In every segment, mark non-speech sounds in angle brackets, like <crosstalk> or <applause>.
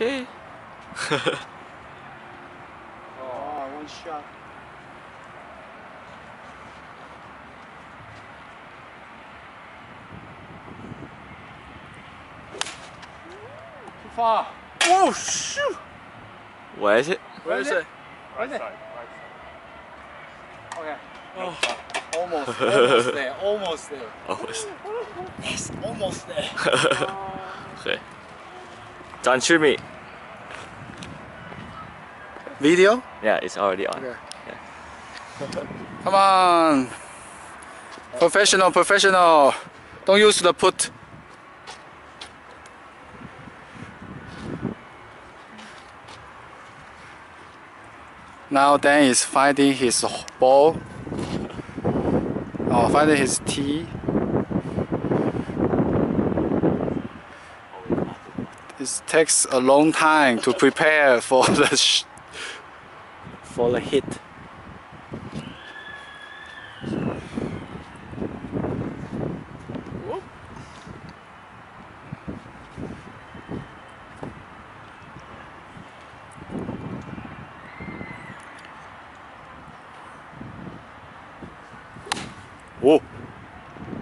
Okay. Oh, one shot. Too far. Oh shoot! Where is it? Where is it? Right Right side, right Okay. Oh. Almost, almost there, almost there. Almost. <laughs> Yes, almost there. <laughs> okay. Don't shoot me. Video? Yeah, it's already on. Okay. Come on. Professional, professional. Don't use the put. Now Dan is finding his ball. Oh, finding his tee. It takes a long time to prepare for the sh- for the hit. Oh,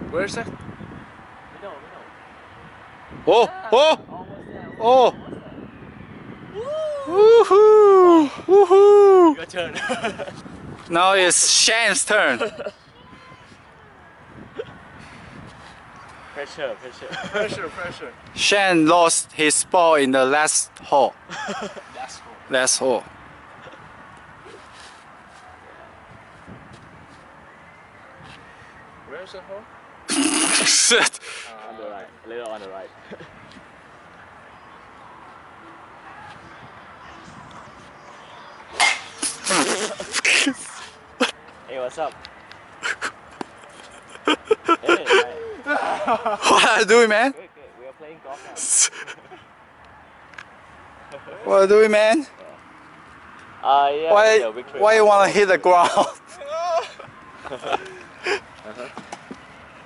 Where is it? oh, oh, oh. Woohoo! Woohoo! Your turn. <laughs> Now it's Shane's turn. pressure, pressure. <laughs> Pressure, pressure. Shane lost his ball in the last hole. <laughs> That's cool. Last hole. Where's the hole? Shit. Uh, on the right. A little on the right. Hey, what's up? hey. <laughs> What are you doing, man? Good, good. We are playing golf now. <laughs> What are you doing, man? Uh, yeah, Why, yeah, why you wanna hit the ground? Uh-huh. <laughs>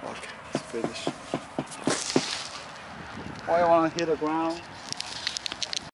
Okay, let's finish. Why you wanna hit the ground?